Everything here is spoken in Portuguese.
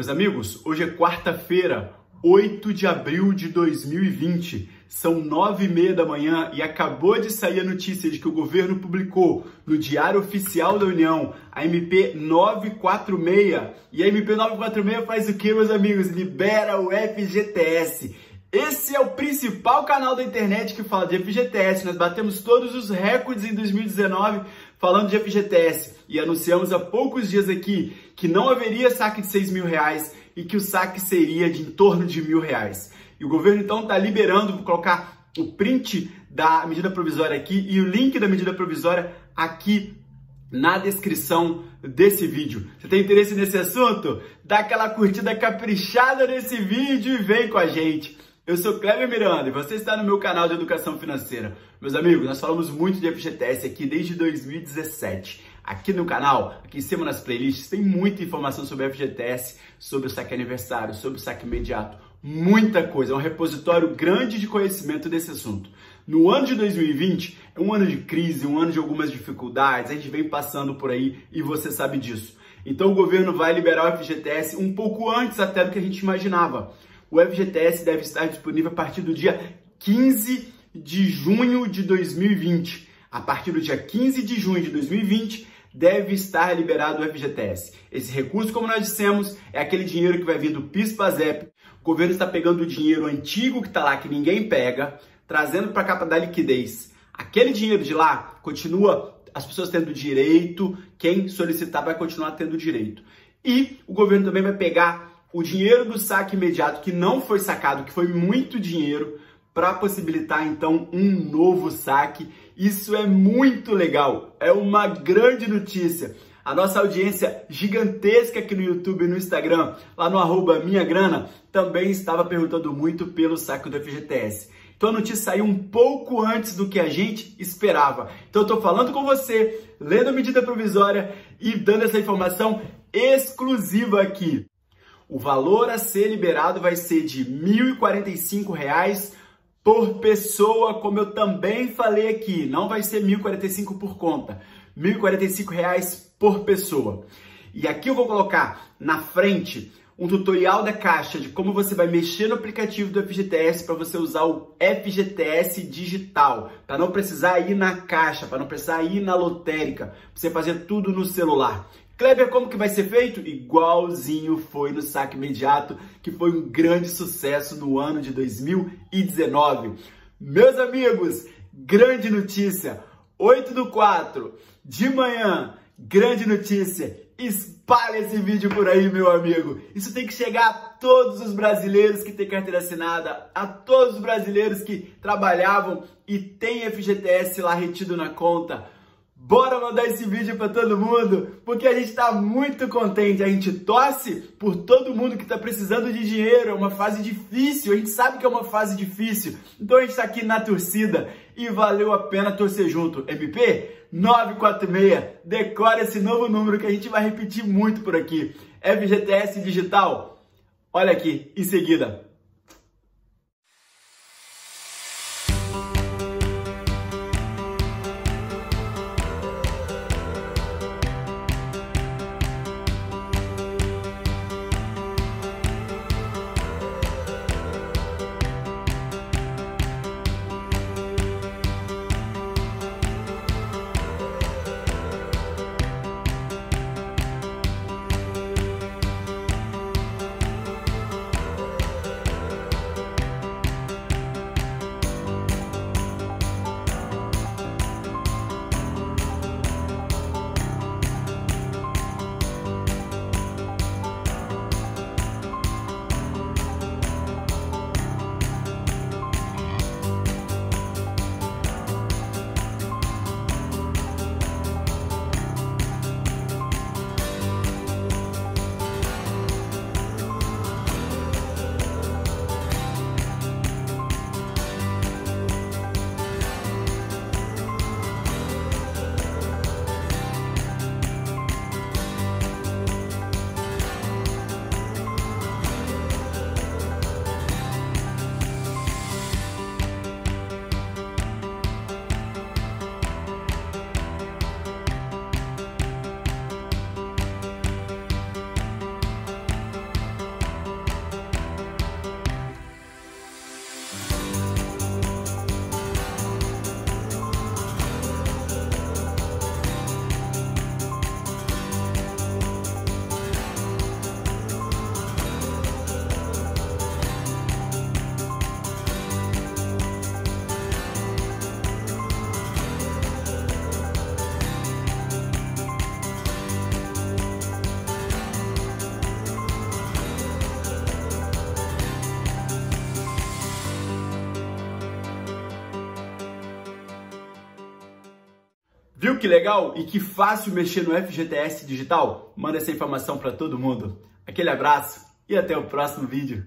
Meus amigos, hoje é quarta-feira, 8 de abril de 2020. São nove e meia da manhã e acabou de sair a notícia de que o governo publicou no Diário Oficial da União a MP 946. E a MP 946 faz o que, meus amigos? Libera o FGTS. Esse é o principal canal da internet que fala de FGTS. Nós batemos todos os recordes em 2019 falando de FGTS e anunciamos há poucos dias aqui que não haveria saque de 6 mil reais e que o saque seria de em torno de mil reais. E o governo então está liberando, vou colocar o print da medida provisória aqui e o link da medida provisória aqui na descrição desse vídeo. Você tem interesse nesse assunto? Dá aquela curtida caprichada nesse vídeo e vem com a gente. Eu sou Cleber Miranda e você está no meu canal de educação financeira. Meus amigos, nós falamos muito de FGTS aqui desde 2017. Aqui no canal, aqui em cima nas playlists, tem muita informação sobre FGTS, sobre o saque aniversário, sobre o saque imediato, muita coisa. É um repositório grande de conhecimento desse assunto. No ano de 2020, é um ano de crise, um ano de algumas dificuldades, a gente vem passando por aí e você sabe disso. Então o governo vai liberar o FGTS um pouco antes até do que a gente imaginava o FGTS deve estar disponível a partir do dia 15 de junho de 2020. A partir do dia 15 de junho de 2020, deve estar liberado o FGTS. Esse recurso, como nós dissemos, é aquele dinheiro que vai vir do PIS-PASEP. O governo está pegando o dinheiro antigo que está lá, que ninguém pega, trazendo para cá para dar liquidez. Aquele dinheiro de lá continua as pessoas tendo direito, quem solicitar vai continuar tendo direito. E o governo também vai pegar o dinheiro do saque imediato que não foi sacado, que foi muito dinheiro, para possibilitar então um novo saque. Isso é muito legal, é uma grande notícia. A nossa audiência gigantesca aqui no YouTube e no Instagram, lá no arroba Minha Grana, também estava perguntando muito pelo saque do FGTS. Então a notícia saiu um pouco antes do que a gente esperava. Então eu estou falando com você, lendo a medida provisória e dando essa informação exclusiva aqui. O valor a ser liberado vai ser de R$ 1.045 por pessoa, como eu também falei aqui. Não vai ser R$ 1.045 por conta, R$ 1.045 por pessoa. E aqui eu vou colocar na frente um tutorial da Caixa de como você vai mexer no aplicativo do FGTS para você usar o FGTS digital, para não precisar ir na caixa, para não precisar ir na lotérica, para você fazer tudo no celular. Kleber, como que vai ser feito? Igualzinho foi no saque imediato, que foi um grande sucesso no ano de 2019. Meus amigos, grande notícia, 8 do 4, de manhã, grande notícia, espalhe esse vídeo por aí, meu amigo. Isso tem que chegar a todos os brasileiros que têm carteira assinada, a todos os brasileiros que trabalhavam e têm FGTS lá retido na conta. Bora mandar esse vídeo para todo mundo, porque a gente está muito contente. A gente torce por todo mundo que está precisando de dinheiro. É uma fase difícil, a gente sabe que é uma fase difícil. Então a gente está aqui na torcida e valeu a pena torcer junto. MP 946, decora esse novo número que a gente vai repetir muito por aqui. FGTS Digital. Olha aqui, em seguida. Viu que legal e que fácil mexer no FGTS digital? Manda essa informação para todo mundo. Aquele abraço e até o próximo vídeo.